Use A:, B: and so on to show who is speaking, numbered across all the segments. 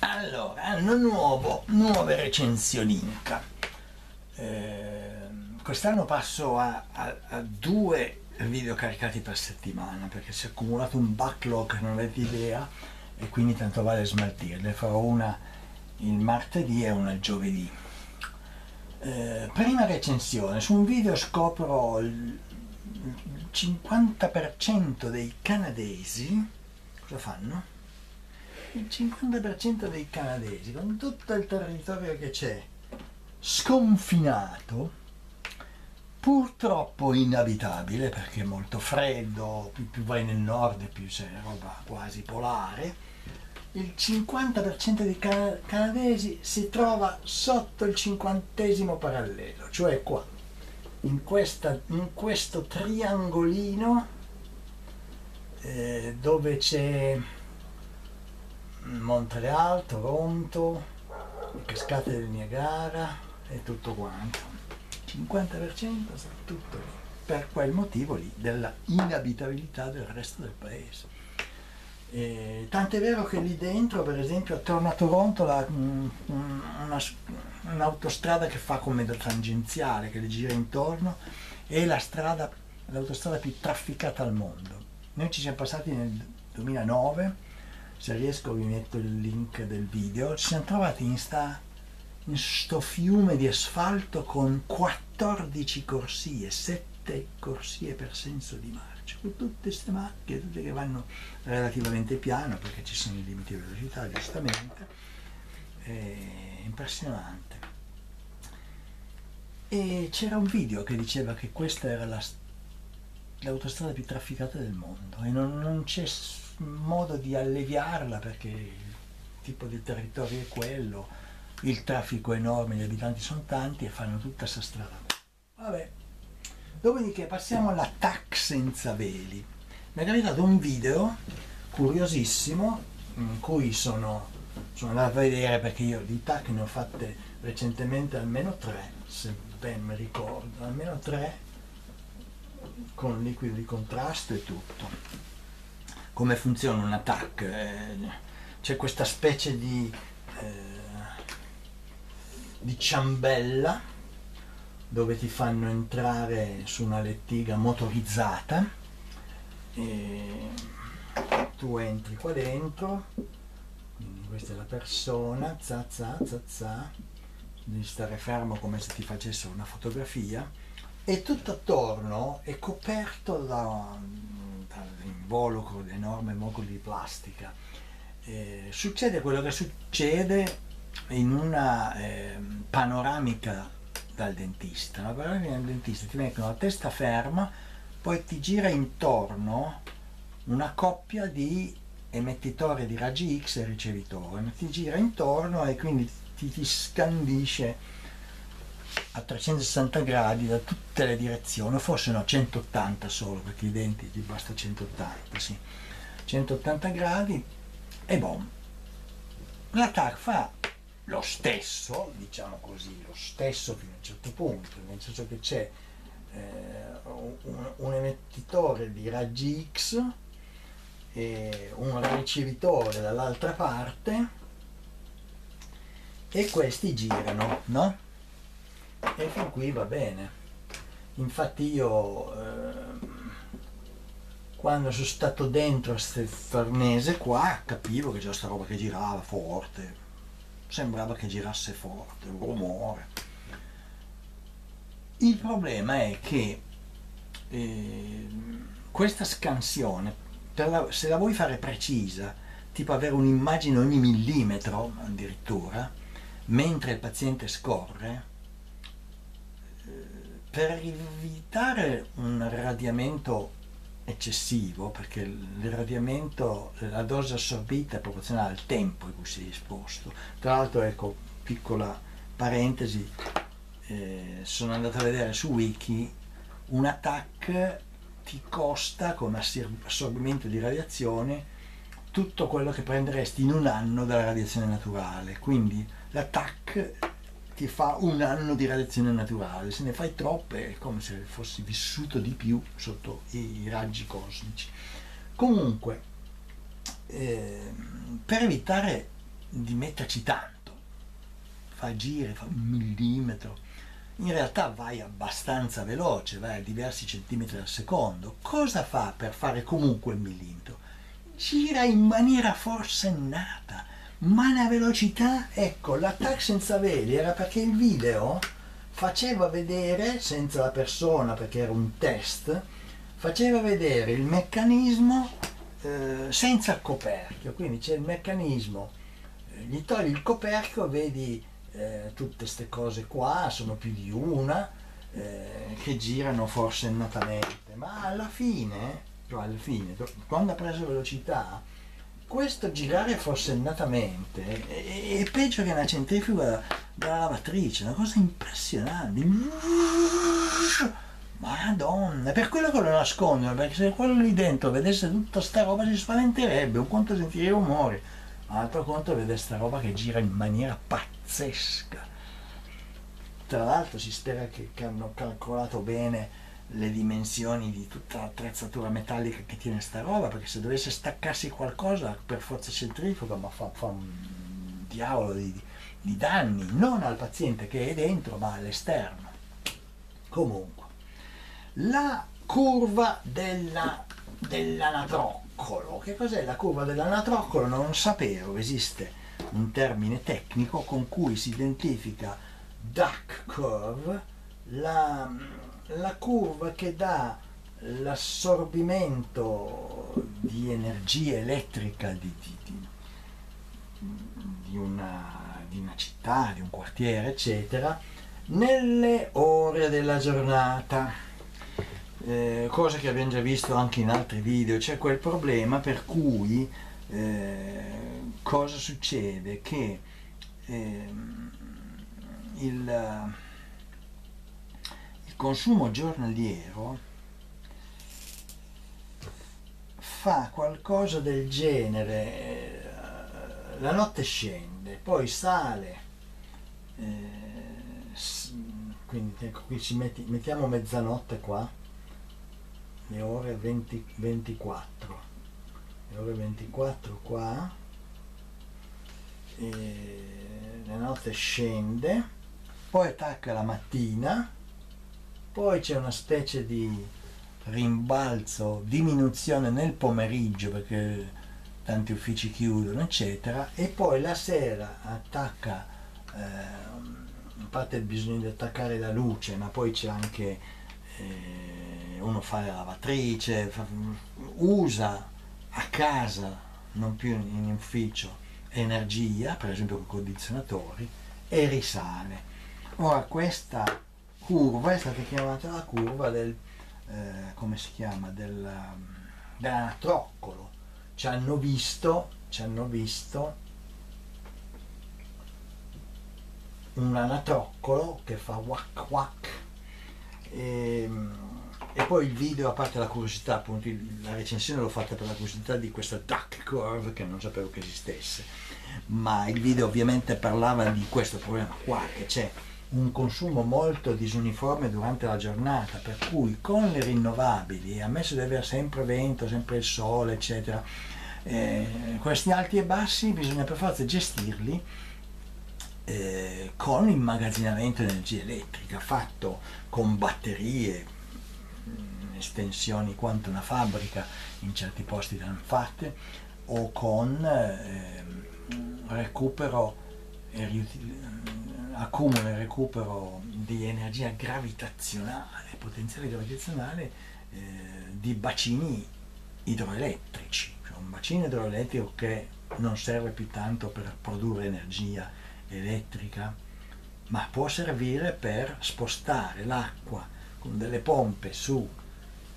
A: Allora, anno nuovo, nuove recensioni Inca. Eh, quest'anno passo a, a, a, due video caricati per settimana perché si è accumulato un backlog non avete idea e quindi tanto vale smaltirle. Farò una il martedì e una il giovedì. Eh, prima recensione, su un video scopro il 50% dei canadesi cosa fanno? Il 50% dei canadesi, con tutto il territorio che c'è, sconfinato, purtroppo inabitabile perché è molto freddo, più, vai nel nord più c'è roba quasi polare, il 50% dei can- canadesi si trova sotto il cinquantesimo parallelo, cioè qua, in, questa, in questo triangolino eh, dove c'è Montreal, Toronto, cascate del Niagara e tutto quanto. 50% sta tutto lì, per quel motivo lì della inabitabilità del resto del paese. E, tant'è vero che lì dentro, per esempio, attorno a Toronto, la, una, un'autostrada che fa come da tangenziale, che le gira intorno, è la strada, l'autostrada più trafficata al mondo. Noi ci siamo passati nel 2009 se riesco vi metto il link del video, ci siamo trovati in, sta, in sto fiume di asfalto con 14 corsie, 7 corsie per senso di marcia, con tutte queste macchine, tutte che vanno relativamente piano perché ci sono i limiti di velocità giustamente, è impressionante. E c'era un video che diceva che questa era la, l'autostrada più trafficata del mondo e non, non c'è modo di alleviarla perché il tipo di territorio è quello, il traffico è enorme, gli abitanti sono tanti e fanno tutta questa strada. Vabbè, dopodiché passiamo alla TAC senza veli. Mi è capitato un video curiosissimo in cui sono, sono andato a vedere perché io di TAC ne ho fatte recentemente almeno tre, se ben mi ricordo, almeno tre con liquido di contrasto e tutto come funziona un attack. Eh, c'è questa specie di, eh, di ciambella dove ti fanno entrare su una lettiga motorizzata e tu entri qua dentro quindi questa è la persona za za za za devi stare fermo come se ti facesse una fotografia e tutto attorno è coperto da di enorme moguli di plastica. Eh, succede quello che succede in una eh, panoramica dal dentista. Una panoramica dal dentista ti mettono la testa ferma, poi ti gira intorno una coppia di emettitori di raggi X e ricevitore, ti gira intorno e quindi ti, ti scandisce a 360 gradi da tutte le direzioni, forse no, 180 solo, perché i denti ti basta 180, sì. 180 gradi e boom. L'attacco fa lo stesso, diciamo così, lo stesso fino a un certo punto, nel senso che c'è eh, un, un, emettitore di raggi X e un ricevitore dall'altra parte e questi girano, no? E fin qui va bene. Infatti io eh, quando sono stato dentro queste farnese qua capivo che c'era questa roba che girava forte, sembrava che girasse forte, un rumore. Il problema è che eh, questa scansione, la, se la vuoi fare precisa, tipo avere un'immagine ogni millimetro addirittura, mentre il paziente scorre, per evitare un radiamento eccessivo, perché l'irradiamento, la dose assorbita è proporzionale al tempo in cui sei esposto. Tra l'altro, ecco, piccola parentesi, eh, sono andato a vedere su Wiki, un attack ti costa come assorbimento di radiazione tutto quello che prenderesti in un anno dalla radiazione naturale. Quindi l'attack ti fa un anno di radiazione naturale, se ne fai troppe è come se fossi vissuto di più sotto i raggi cosmici. Comunque, eh, per evitare di metterci tanto, fa giri, fa un millimetro, in realtà vai abbastanza veloce, vai a diversi centimetri al secondo. Cosa fa per fare comunque il millimetro? Gira in maniera forsennata, ma la velocità, ecco, l'attacco senza veli era perché il video faceva vedere, senza la persona perché era un test, faceva vedere il meccanismo eh, senza il coperchio, quindi c'è il meccanismo, eh, gli togli il coperchio, vedi eh, tutte queste cose qua, sono più di una, eh, che girano forsennatamente, ma alla fine, cioè alla fine, quando ha preso velocità, questo girare forsennatamente è, peggio che una centrifuga della lavatrice, una cosa impressionante. Madonna, per quello che lo nascondono, perché se quello lì dentro vedesse tutta sta roba si spaventerebbe, un conto sentire i rumori, altro conto vedere sta roba che gira in maniera pazzesca. Tra l'altro si spera che, che hanno calcolato bene le dimensioni di tutta l'attrezzatura metallica che tiene sta roba, perché se dovesse staccarsi qualcosa per forza centrifuga, ma fa, fa un diavolo di, di danni, non al paziente che è dentro, ma all'esterno. Comunque, la curva della, dell'anatroccolo. Che cos'è la curva dell'anatroccolo? Non sapevo, esiste un termine tecnico con cui si identifica duck curve, la, la curva che dà l'assorbimento di energia elettrica di, di, di, una, di una città, di un quartiere, eccetera, nelle ore della giornata eh, cosa che abbiamo già visto anche in altri video, c'è quel problema per cui eh, cosa succede? Che eh, il consumo giornaliero fa qualcosa del genere, eh, la notte scende, poi sale, eh, quindi ecco, qui ci metti, mettiamo mezzanotte qua, le ore 20, 24 le ore 24 qua la notte scende poi attacca la mattina poi c'è una specie di rimbalzo diminuzione nel pomeriggio perché tanti uffici chiudono eccetera e poi la sera attacca eh, a parte il bisogno di attaccare la luce ma poi c'è anche eh, uno fa la lavatrice, fa, usa a casa, non più in ufficio, energia, per esempio con condizionatori, e risale. Ora questa curva è stata chiamata la curva del, eh, come si chiama, del, dell'anatroccolo. Ci hanno visto, ci hanno visto un anatroccolo che fa wack wack e, ehm, e poi il video, a parte la curiosità, appunto la recensione l'ho fatta per la curiosità di questa duck curve che non sapevo che esistesse, ma il video ovviamente parlava di questo problema qua, che c'è un consumo molto disuniforme durante la giornata, per cui con le rinnovabili, ammesso di avere sempre vento, sempre il sole, eccetera, eh, questi alti e bassi bisogna per forza gestirli eh, con immagazzinamento di energia elettrica fatto con batterie estensioni quanto una fabbrica in certi posti l'hanno fatte o con eh, recupero e accumulo e recupero di energia gravitazionale, potenziale gravitazionale eh, di bacini idroelettrici, cioè un bacino idroelettrico che non serve più tanto per produrre energia elettrica, ma può servire per spostare l'acqua con delle pompe su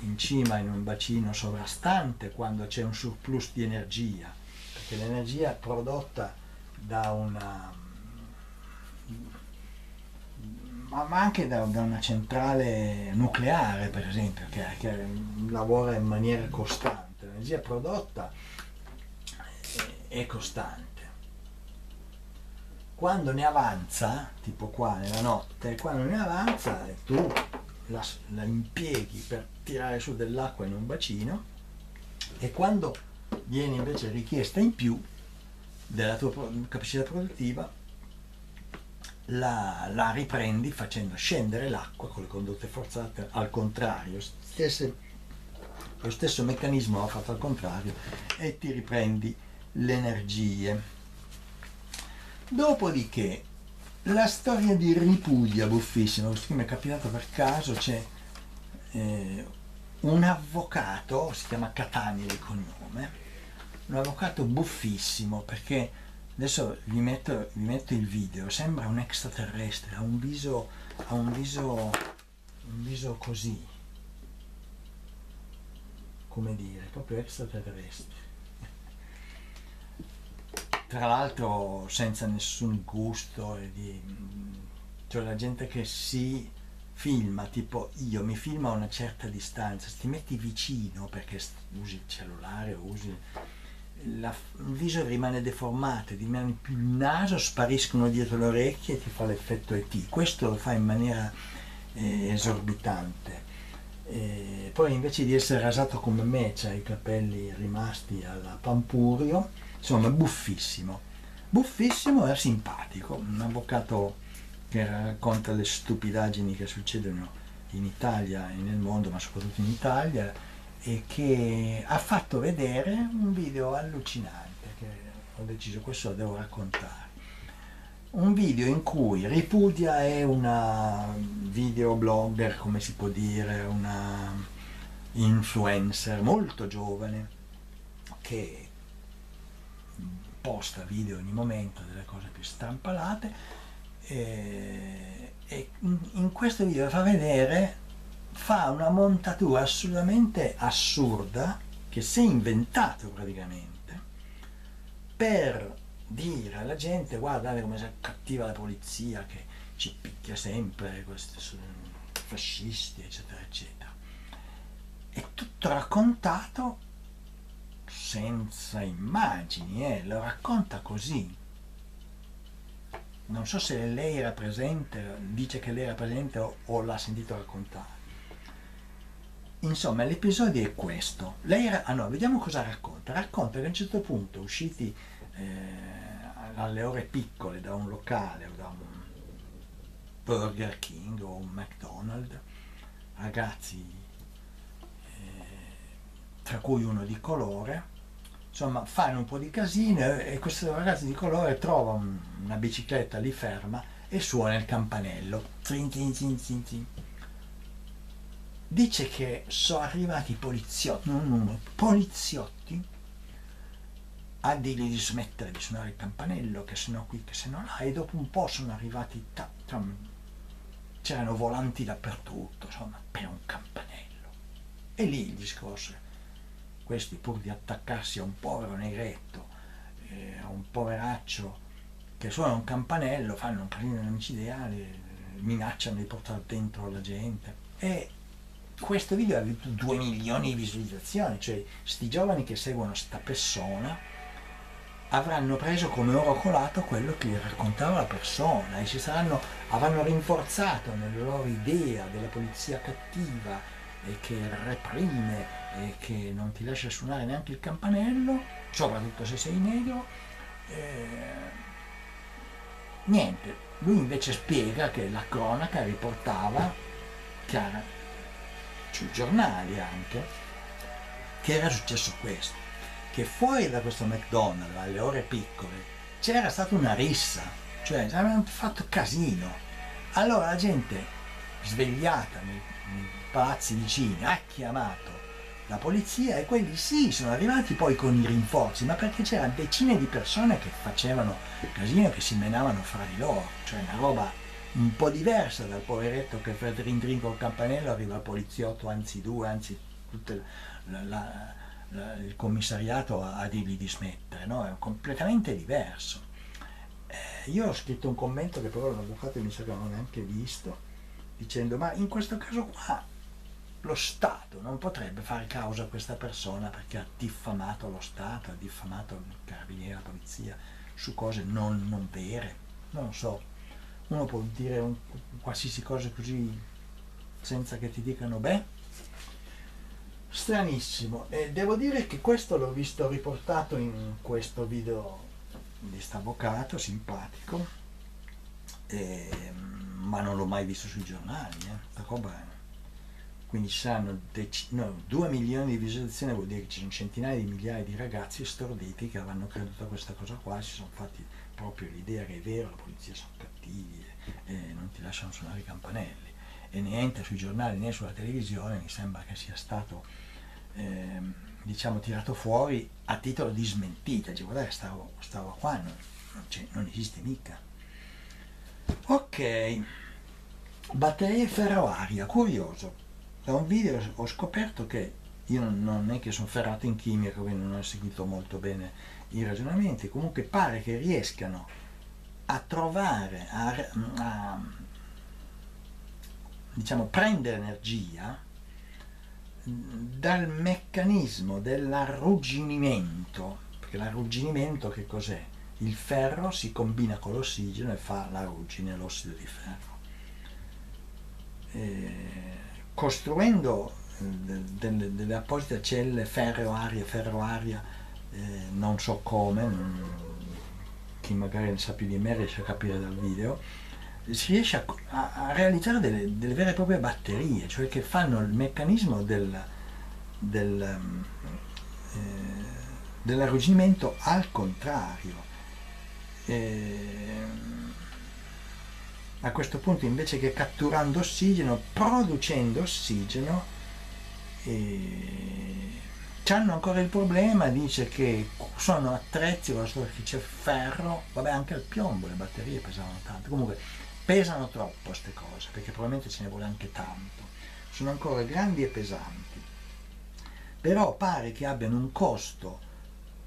A: in cima in un bacino sovrastante quando c'è un surplus di energia, perché l'energia prodotta da una ma anche da, da una centrale nucleare per esempio che, che, lavora in maniera costante. L'energia prodotta è, è costante. Quando ne avanza tipo qua nella notte quando ne avanza tu la, la impieghi per tirare su dell'acqua in un bacino e quando viene invece richiesta in più della tua capacità produttiva la, la, riprendi facendo scendere l'acqua con le condotte forzate al contrario, stesse, lo stesso meccanismo va fatto al contrario e ti riprendi le energie. Dopodiché la storia di Ripudia, buffissima, questo mi è capitato per caso, c'è eh, un avvocato, si chiama Catania di cognome, un avvocato buffissimo perché adesso vi metto, vi metto il video, sembra un extraterrestre, ha un viso, ha un viso, un viso così, come dire, proprio extraterrestre. Tra l'altro senza nessun gusto di, cioè la gente che si filma tipo io mi filmo a una certa distanza. Ti metti vicino perché usi il cellulare usi la, il viso rimane deformato rimane più il naso spariscono dietro le orecchie e ti fa l'effetto ET questo lo fa in maniera eh, esorbitante. E poi invece di essere rasato come me c'ha i capelli rimasti alla Pampurio insomma buffissimo, buffissimo e simpatico, un avvocato che racconta le stupidaggini che succedono in Italia e nel mondo, ma soprattutto in Italia, e che ha fatto vedere un video allucinante che ho deciso questo lo devo raccontare. Un video in cui Ripudia è una videoblogger, come si può dire, una influencer molto giovane che posta video ogni momento delle cose più strampalate e, e in questo video fa vedere fa una montatura assolutamente assurda che si è inventato praticamente per dire alla gente guardate come è cattiva la polizia che ci picchia sempre questi fascisti eccetera eccetera è tutto raccontato senza immagini, eh, lo racconta così. Non so se lei era presente, dice che lei era presente o, o l'ha sentito raccontare. Insomma, l'episodio è questo. Lei era, ah no, vediamo cosa racconta. Racconta che a un certo punto, usciti eh, alle ore piccole da un locale o da un Burger King o un McDonald's, ragazzi tra cui uno di colore, insomma fanno un po' di casino e questo ragazzo di colore trova un, una bicicletta lì ferma e suona il campanello. Zin, zin, zin, zin, zin. Dice che sono arrivati i poliziotti, non uno, poliziotti a dirgli di smettere di suonare il campanello, che se no qui, che se no là, e dopo un po' sono arrivati, c'erano volanti dappertutto, insomma, per un campanello. E lì il discorso questi pur di attaccarsi a un povero negretto, eh, a un poveraccio che suona un campanello, fanno un casino micidiale, minacciano di portare dentro la gente. E questo video ha avuto 2 milioni di visualizzazioni, cioè sti giovani che seguono sta persona avranno preso come oro colato quello che raccontava la persona e ci saranno, avranno rinforzato nella loro idea della polizia cattiva e che reprime e che non ti lascia suonare neanche il campanello, soprattutto se sei negro. Eh, niente, lui invece spiega che la cronaca riportava, chiara, sui giornali anche, che era successo questo, che fuori da questo McDonald's alle ore piccole c'era stata una rissa, cioè avevano fatto casino. Allora la gente svegliata nei, nei palazzi vicini ha chiamato la polizia e quelli sì sono arrivati poi con i rinforzi, ma perché c'erano decine di persone che facevano casino, che si menavano fra di loro, cioè una roba un po' diversa dal poveretto che per drin drin col campanello arriva il poliziotto, anzi due, anzi tutto il commissariato a, a, dirgli di smettere, no? è completamente diverso. Eh, io ho scritto un commento che però l'avvocato mi sa che non ho neanche visto, dicendo ma in questo caso qua lo Stato non potrebbe fare causa a questa persona perché ha diffamato lo Stato, ha diffamato il carabiniere, la polizia su cose non, non vere, non so. Uno può dire un, qualsiasi cosa così senza che ti dicano beh. Stranissimo. E devo dire che questo l'ho visto riportato in questo video di sta avvocato simpatico, e, ma non l'ho mai visto sui giornali, eh. roba, quindi ci saranno no, 2 milioni di visualizzazioni, vuol dire che ci sono centinaia di migliaia di ragazzi storditi che avranno creduto a questa cosa qua, si sono fatti proprio l'idea che è vero, la polizia sono cattivi e, e non ti lasciano suonare i campanelli. E niente sui giornali né sulla televisione mi sembra che sia stato eh, diciamo tirato fuori a titolo di smentita. Cioè guardate stavo, stavo qua non, non, non esiste mica. Ok. Batterie ferroaria curioso da un video ho scoperto che io non è che sono ferrato in chimica quindi non ho seguito molto bene i ragionamenti comunque pare che riescano a trovare a, a diciamo, prende energia dal meccanismo dell'arrugginimento, perché l'arrugginimento che cos'è? Il ferro si combina con l'ossigeno e fa la ruggine, l'ossido di ferro. E costruendo eh, delle, delle, apposite celle ferro-aria, ferro-aria, eh, non so come, chi magari ne sa più di me riesce a capire dal video, si riesce a, a, a realizzare delle, delle, vere e proprie batterie, cioè che fanno il meccanismo del, del, eh, dell'arrugginimento al contrario. E, a questo punto invece che catturando ossigeno, producendo ossigeno, eh, hanno ancora il problema, dice che sono attrezzi con la superficie ferro, vabbè anche il piombo, le batterie pesavano tanto, comunque pesano troppo queste cose, perché probabilmente ce ne vuole anche tanto, sono ancora grandi e pesanti, però pare che abbiano un costo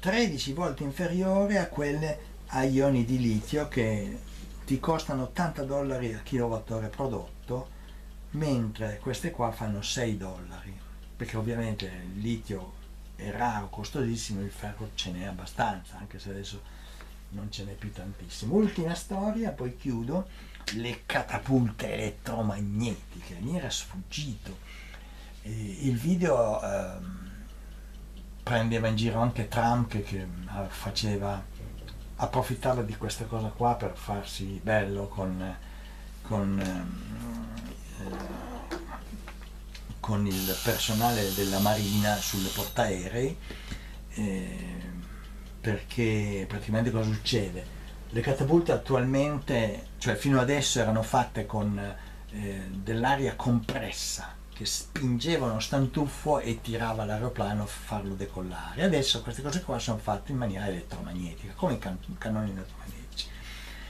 A: 13 volte inferiore a quelle a ioni di litio che ti costano 80 dollari al kilowattora prodotto, mentre queste qua fanno 6 dollari, perché ovviamente il litio è raro, costosissimo, il ferro ce n'è abbastanza, anche se adesso non ce n'è più tantissimo. Ultima storia, poi chiudo le catapulte elettromagnetiche, mi era sfuggito. Il video eh, prendeva in giro anche Trump che, che eh, faceva, approfittava di questa cosa qua per farsi bello con, con, eh, con il personale della Marina sulle portaerei. Eh, perché praticamente cosa succede? Le catapulte attualmente, cioè fino adesso erano fatte con eh, dell'aria compressa che spingeva uno stantuffo e tirava l'aeroplano a farlo decollare. Adesso queste cose qua sono fatte in maniera elettromagnetica, come i can- cannoni elettromagnetici.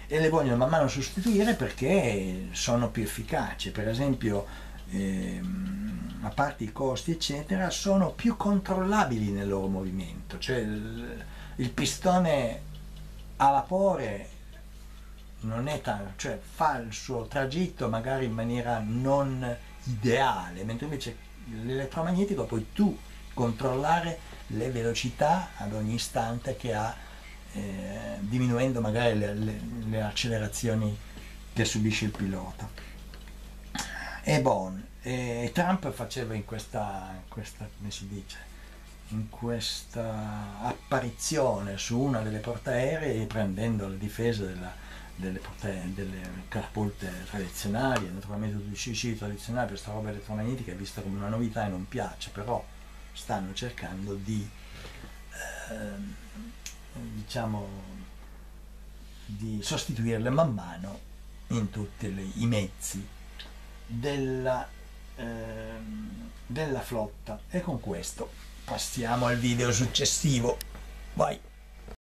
A: E le vogliono man mano sostituire perché sono più efficaci. Per esempio, ehm, a parte i costi, eccetera, sono più controllabili nel loro movimento. Cioè, il, il pistone a vapore non è tanto, cioè fa il suo tragitto magari in maniera non ideale, mentre invece l'elettromagnetico puoi tu controllare le velocità ad ogni istante che ha, eh, diminuendo magari le, le, le, accelerazioni che subisce il pilota. E bon, e Trump faceva in questa, questa come si dice, in questa apparizione su una delle portaerei prendendo la difesa della, delle, delle catapulte tradizionali, naturalmente tutti i CC tradizionali, questa roba elettromagnetica è vista come una novità e non piace, però stanno cercando di, eh, diciamo, di sostituirle man mano in tutti i mezzi della, eh, della flotta. E con questo passiamo al video successivo. Vai